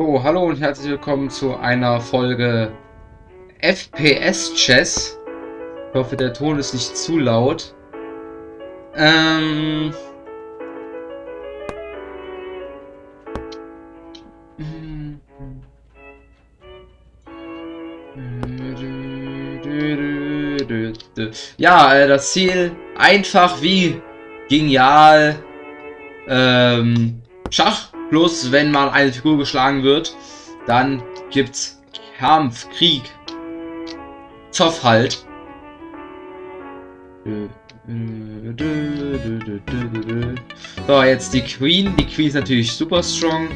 Oh, hallo und herzlich willkommen zu einer Folge FPS Chess. Ich hoffe, der Ton ist nicht zu laut. Ähm. Ja, äh, das Ziel einfach wie genial. Ähm, Schach Plus, wenn mal eine Figur geschlagen wird, dann gibt's Kampf, Krieg, Zoff halt. So, jetzt die Queen. Die Queen ist natürlich super strong.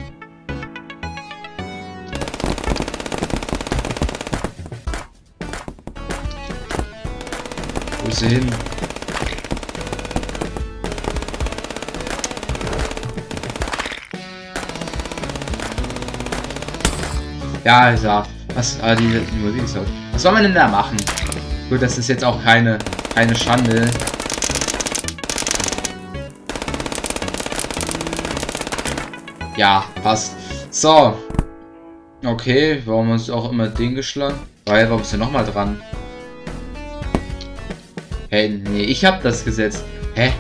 Wo ist sie hin? Ja, ja. Was, ah, die, die Musik ist laut. Was soll man denn da machen? Gut, das ist jetzt auch keine, keine Schande. Ja, passt. So. Okay, warum ist auch immer den geschlagen? Weil, warum ist er nochmal dran? Hey, nee, ich hab das gesetzt. Hä?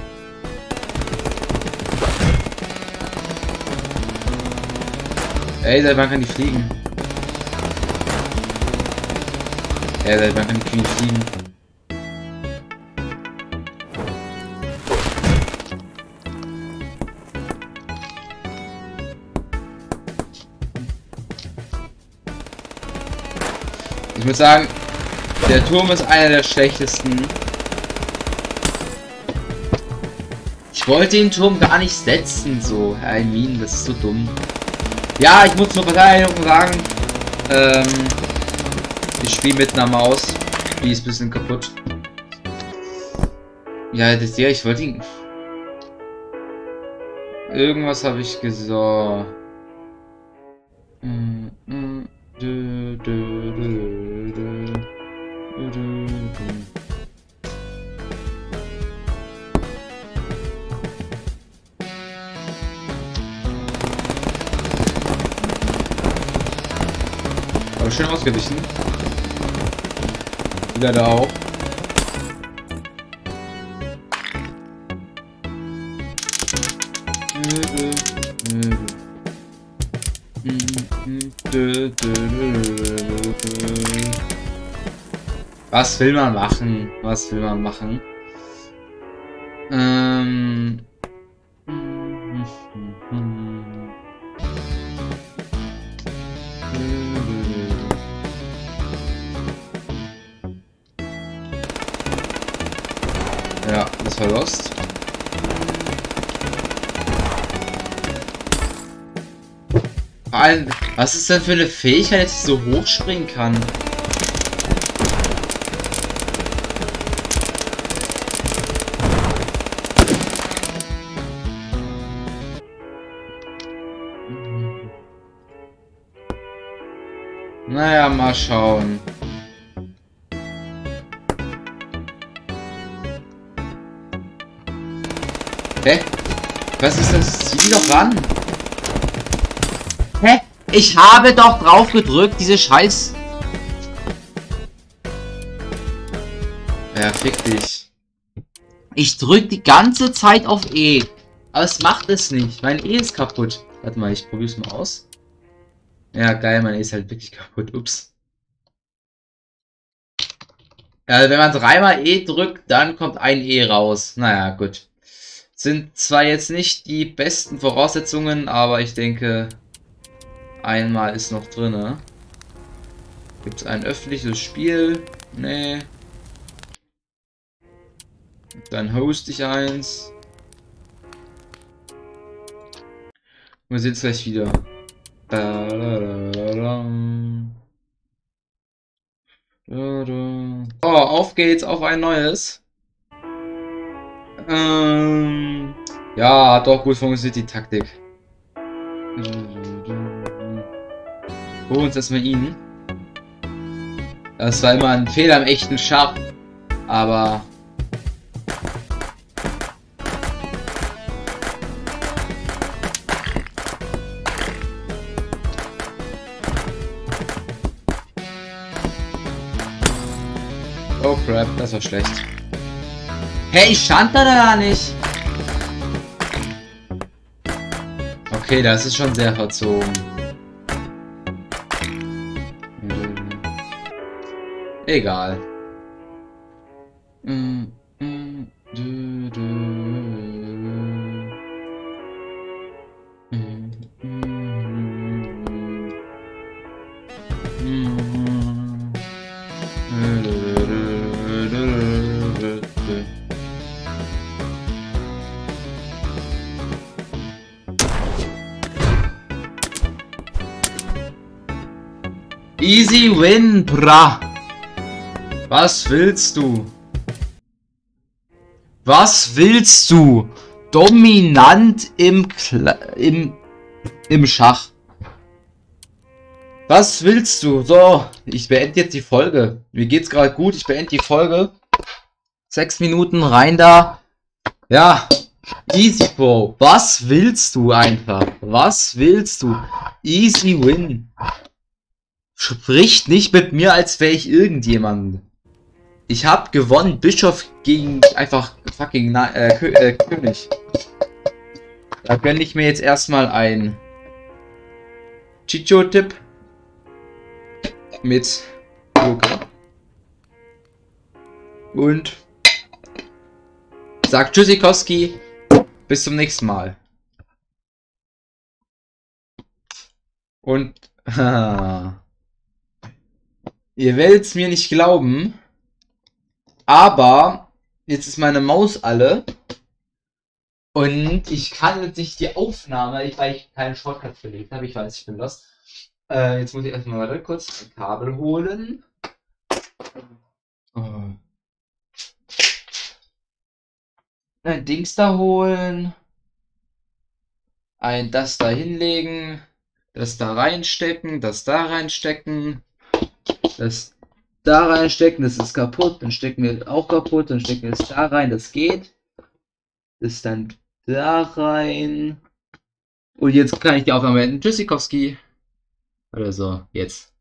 Ey, seit wann kann die fliegen? Ja, seit wann kann fliegen? Ich würde sagen, der Turm ist einer der schlechtesten. Ich wollte den Turm gar nicht setzen, so. Herr Almin, das ist so dumm. Ja, ich muss nur Verteidigung sagen. Ähm, ich spiele mit einer Maus. Die ist ein bisschen kaputt. Ja, das ja, ich wollte ihn. Irgendwas habe ich gesagt. Aber schön ausgewichen. Wieder da auch. Was will man machen? Was will man machen? Ähm. Ja, das war Lost. Vor allem, was ist denn für eine Fähigkeit, dass ich so hoch springen kann? Naja, mal schauen. Hä? Was ist das? Zieh doch ran. Hä? Ich habe doch drauf gedrückt, diese Scheiß... Ja, fick dich. Ich drück die ganze Zeit auf E. Aber es macht es nicht. Mein E ist kaputt. Warte mal, ich probier's mal aus. Ja, geil, mein E ist halt wirklich kaputt. Ups. Ja, wenn man dreimal E drückt, dann kommt ein E raus. Naja, gut. Sind zwar jetzt nicht die besten Voraussetzungen, aber ich denke, einmal ist noch drin. Gibt es ein öffentliches Spiel? Nee. Dann host ich eins. Wir sehen es gleich wieder. Oh, auf geht's auf ein neues. Ähm, ja, hat doch gut funktioniert die Taktik. Wo uns erstmal ihn. Das war immer ein Fehler im echten Schach. Aber... Oh crap, das war schlecht. Hey, ich stand da gar nicht. Okay, das ist schon sehr verzogen. Egal. Mm, mm, du, du. Easy win, bra. Was willst du? Was willst du? Dominant im, Kla im, im Schach. Was willst du? So, ich beende jetzt die Folge. Mir geht's gerade gut. Ich beende die Folge. Sechs Minuten rein da. Ja, easy, Bro. Was willst du einfach? Was willst du? Easy win. Spricht nicht mit mir, als wäre ich irgendjemand. Ich habe gewonnen. Bischof gegen einfach fucking Na äh, Kö äh, König. Da gönne ich mir jetzt erstmal ein Chicho-Tipp mit Joker. Und sagt Tschüssikowski. Bis zum nächsten Mal. Und ihr werdet es mir nicht glauben. Aber jetzt ist meine Maus alle. Und ich kann jetzt nicht die Aufnahme, weil ich keinen Shortcut verlegt habe. Ich weiß, ich bin lost. Äh, jetzt muss ich erstmal warte, kurz ein Kabel holen. Oh. Ein Dings da holen. Ein das da hinlegen. Das da reinstecken. Das da reinstecken. Das da reinstecken, das ist kaputt, dann stecken wir auch kaputt, dann stecken wir es da rein, das geht. Das dann da rein. Und jetzt kann ich die Aufnahme beenden. Tschüssikowski. Oder so, jetzt.